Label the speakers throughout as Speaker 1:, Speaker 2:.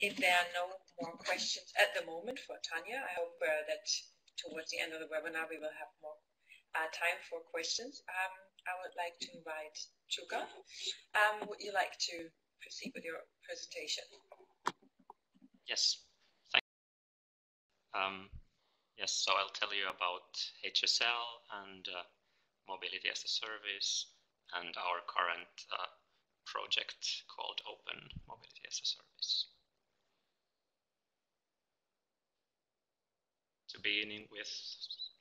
Speaker 1: if there are no more questions at the moment for Tanja, I hope uh, that towards the end of the webinar we will have more uh, time for questions. Um, I would like to invite Tuukka. Um, would you like to proceed with your presentation?
Speaker 2: Yes. Thank. Um, yes, so I'll tell you about HSL and uh, Mobility as a Service and our current uh, project called Open Mobility as a Service. To beginning with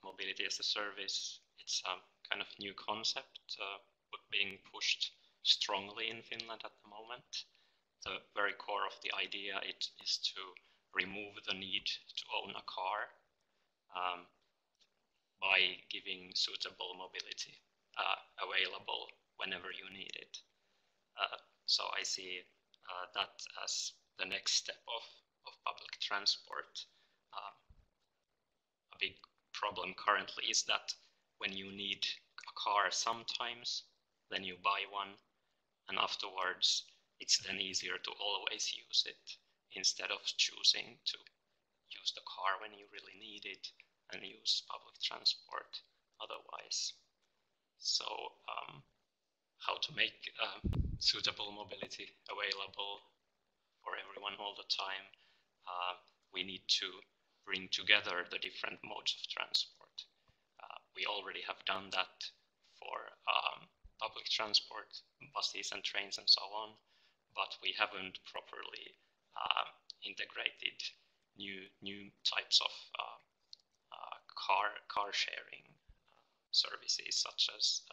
Speaker 2: Mobility as a Service, it's a kind of new concept uh, being pushed strongly in Finland at the moment. The very core of the idea it is to remove the need to own a car um, by giving suitable mobility uh, available whenever you need it. Uh, so I see uh, that as the next step of, of public transport. Big problem currently is that when you need a car sometimes, then you buy one, and afterwards it's then easier to always use it instead of choosing to use the car when you really need it and use public transport otherwise. So um, how to make uh, suitable mobility available for everyone all the time, uh, we need to bring together the different modes of transport. Uh, we already have done that for um, public transport, buses and trains and so on, but we haven't properly uh, integrated new new types of uh, uh, car car sharing services such as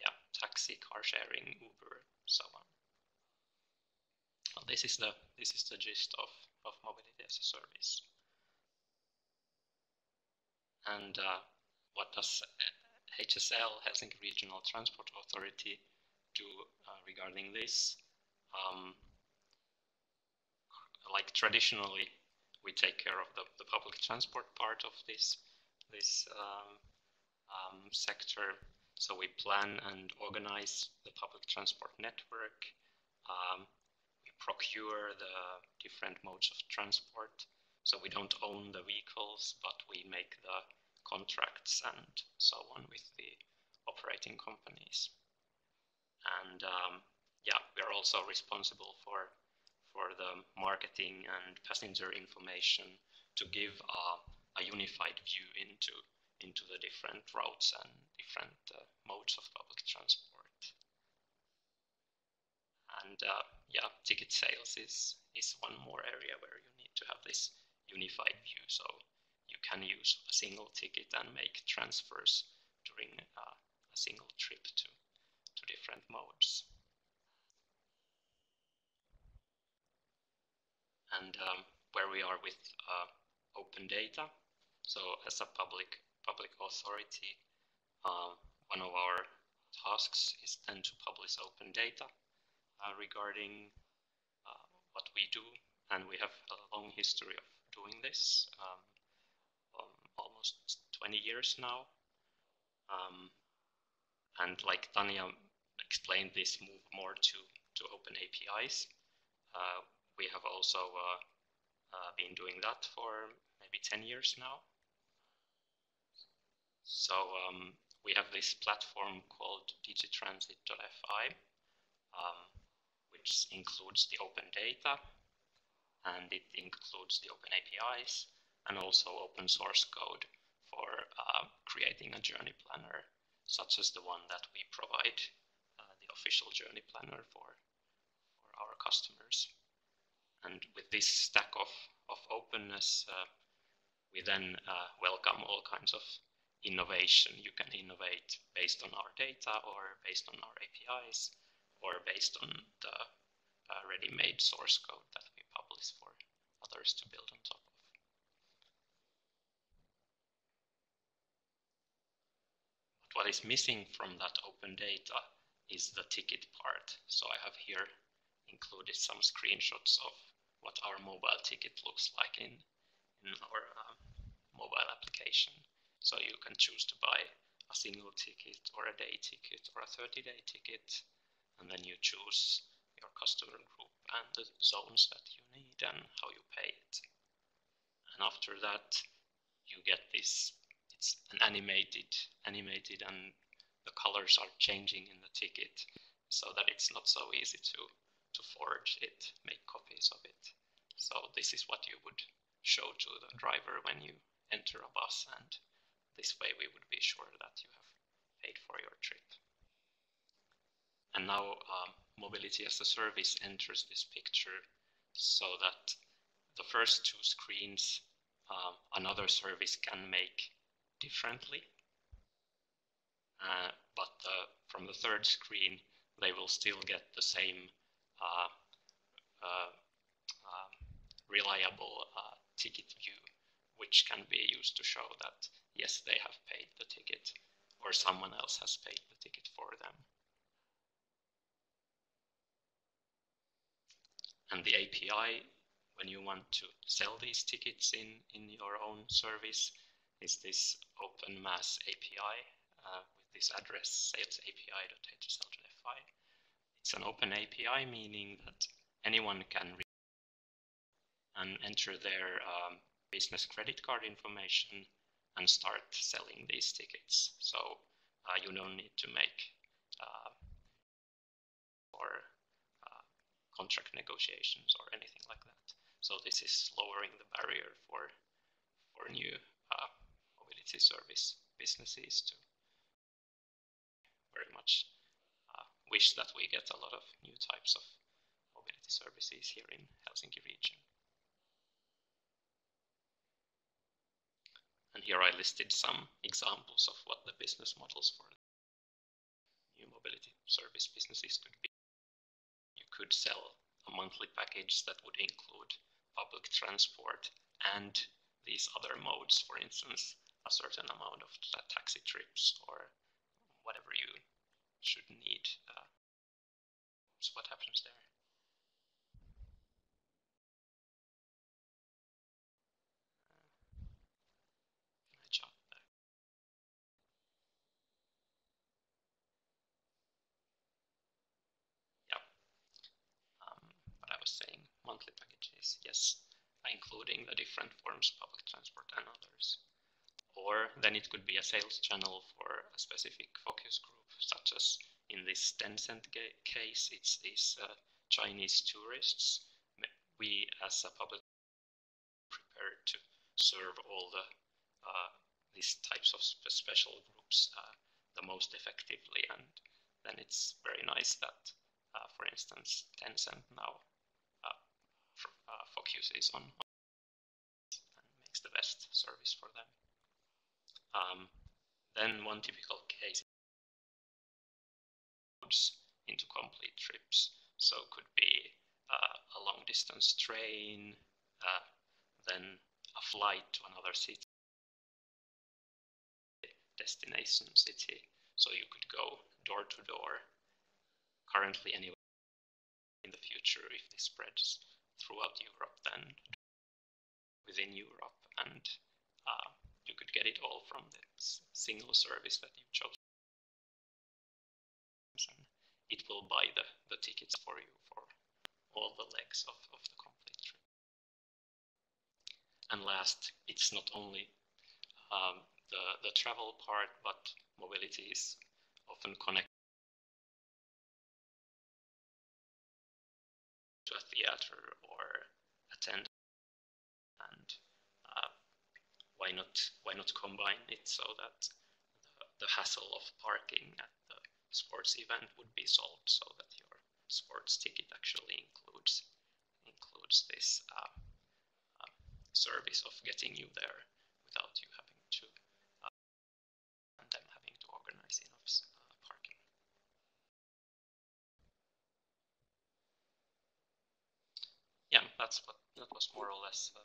Speaker 2: yeah, taxi, car sharing, Uber, so on. Well, this is the this is the gist of, of mobility service. And uh, what does HSL, Helsinki Regional Transport Authority, do uh, regarding this? Um, like traditionally, we take care of the, the public transport part of this this um, um, sector so we plan and organize the public transport network. Um, procure the different modes of transport. So we don't own the vehicles, but we make the contracts and so on with the operating companies. And um, yeah, we are also responsible for for the marketing and passenger information to give a, a unified view into into the different routes and different uh, modes of public transport. And uh, yeah, ticket sales is, is one more area where you need to have this unified view. So you can use a single ticket and make transfers during uh, a single trip to, to different modes. And um, where we are with uh, open data. So as a public public authority, uh, one of our tasks is then to publish open data regarding uh, what we do, and we have a long history of doing this, um, um, almost 20 years now. Um, and like Tanja explained, this move more to, to open APIs. Uh, we have also uh, uh, been doing that for maybe 10 years now. So um, we have this platform called digitransit.fi, which includes the open data, and it includes the open APIs, and also open source code for uh, creating a journey planner, such as the one that we provide, uh, the official journey planner for, for our customers. And with this stack of, of openness, uh, we then uh, welcome all kinds of innovation. You can innovate based on our data or based on our APIs or based on the uh, ready-made source code that we publish for others to build on top of. But what is missing from that open data is the ticket part. So I have here included some screenshots of what our mobile ticket looks like in, in our uh, mobile application. So you can choose to buy a single ticket or a day ticket or a 30 day ticket, and then you choose your customer group and the zones that you need and how you pay it. And after that, you get this, it's an animated, animated and the colors are changing in the ticket so that it's not so easy to, to forge it, make copies of it. So this is what you would show to the driver when you enter a bus and this way we would be sure that you have paid for your trip. And now um, mobility as a service enters this picture so that the first two screens um, another service can make differently. Uh, but uh, from the third screen, they will still get the same uh, uh um, reliable ticket view, which can be used to show that, yes, they have paid the ticket or someone else has paid the ticket for them. And the API, when you want to sell these tickets in, in your own service, is this open MaaS API uh, with this address salesapi.hsl.fi. It's an open API, meaning that anyone can and enter their um, business credit card information and start selling these tickets. So uh, you don't need to make uh, or contract negotiations or anything like that. So this is lowering the barrier for for new uh, mobility service businesses to very much uh, wish that we get a lot of new types of mobility services here in Helsinki region. And here I listed some examples of what the business models for new mobility service businesses could be could sell a monthly package that would include public transport and these other modes, for instance, a certain amount of taxi trips or whatever you should need. Uh, so what happens there? Monthly packages, yes, including the different forms, public transport and others. Or then it could be a sales channel for a specific focus group, such as in this Tencent case, it's these uh, Chinese tourists. We as a public prepared to serve all the uh, these types of special groups uh, the most effectively and then it's very nice that uh, for instance Tencent now uh, focuses on and makes the best service for them. Um, then one typical case into complete trips. So could be uh, a long distance train, uh, then a flight to another city, destination city. So you could go door to door. Currently, anyway, in the future, if this spreads, throughout Europe than within Europe, and uh, you could get it all from the single service that you chose. It will buy the, the tickets for you for all the legs of, of the complete trip. And last, it's not only um, the, the travel part, but mobility is often connected to a theater attend and uh, why why not combine it so that the, the hassle of parking at the sports event would be solved so that your sports ticket actually includes includes this uh, uh, service of getting you there without you having to uh, and them having to organize enough uh, parking. Yeah, that's what that was more or less uh,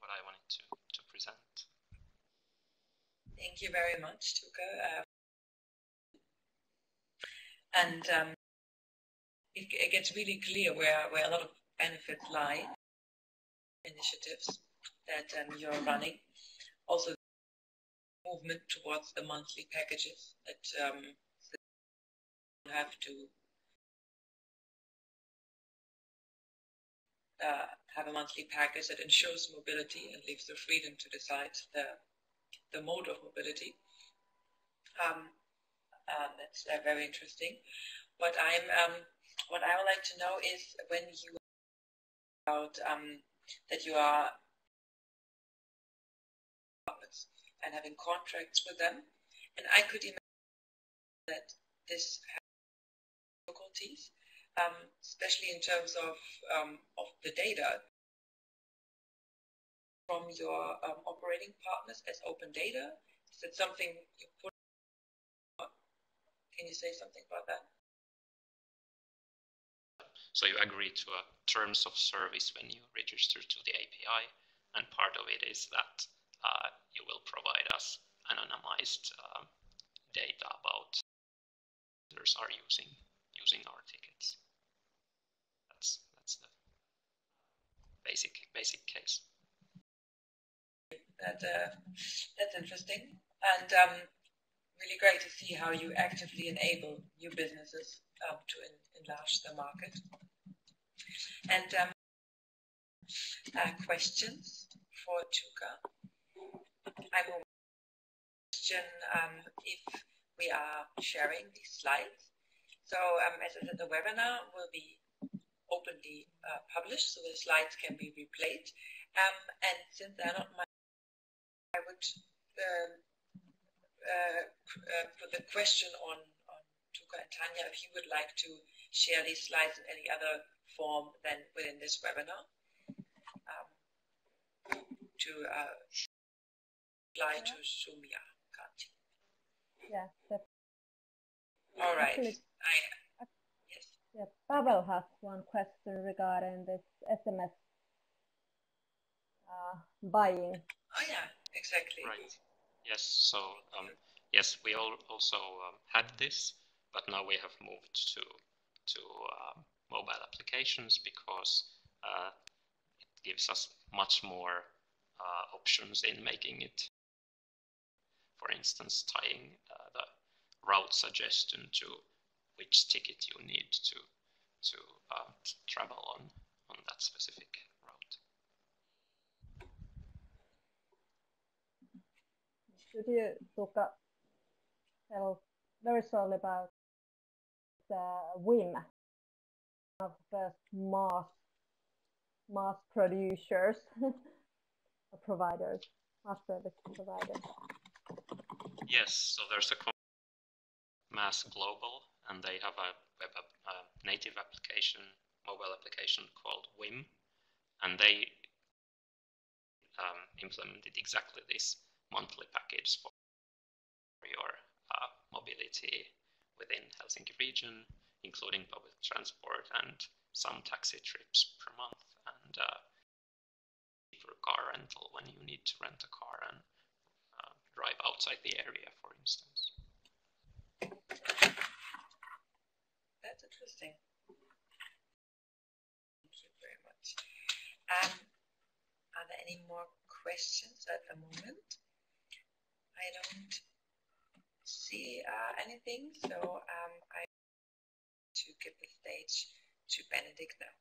Speaker 2: what I wanted to, to present.
Speaker 1: Thank you very much, Tuukka. Uh, and um, it, it, gets really clear where, where a lot of benefits lie, initiatives that um, you're running. Also, movement towards the monthly packages that um, have to uh, have a monthly package that ensures mobility and leaves the freedom to decide the, the mode of mobility. Um, um, that's uh, very interesting. What I'm, um, what I would like to know is when you about um, that you are and having contracts with them, and I could imagine that this has difficulties um, especially in terms of, um, of the data from your um, operating partners as open data? Is that something you put? Can you say something about that?
Speaker 2: So you agree to a terms of service when you register to the API, and part of it is that uh, you will provide us anonymized uh, data about users are using using our tickets. That's that's the basic basic case.
Speaker 1: That uh, that's interesting and um, really great to see how you actively enable new businesses um, to en enlarge the market. And um, uh, questions for Tuukka. I'm question um, if we are sharing these slides. So um, as I said, the webinar will be openly uh, published, so the slides can be replayed. Um, and since they're not my, I would um, uh, uh, put the question on, on Tuukka and Tanja if you would like to share these slides in any other form than within this webinar um, to uh, reply yeah. to Sumia Kanti.
Speaker 3: Yeah. Definitely.
Speaker 1: All right. I,
Speaker 3: yeah, Pavel has one question regarding this SMS uh, buying.
Speaker 1: Oh yeah, exactly.
Speaker 2: Right. Yes. So um, yes, we all also um, had this, but now we have moved to to um, mobile applications because uh, it gives us much more uh, options in making it. For instance, tying uh, the route suggestion to which ticket you need to to uh, travel on on that specific route.
Speaker 3: Could you talk tell very shortly about the Whim of the MaaS MaaS producers providers, MaaS service providers?
Speaker 2: Yes, so there's a MaaS Global, and they have a web a native application, mobile application called Whim, and they um, implemented exactly this monthly package for your uh, mobility within Helsinki region, including public transport and some taxi trips per month, and uh, car rental when you need to rent a car and uh, drive outside the area, for instance.
Speaker 1: That's interesting. Thank you very much. Um, are there any more questions at the moment? I don't see uh, anything, so um, I to give the stage to Benedikt now.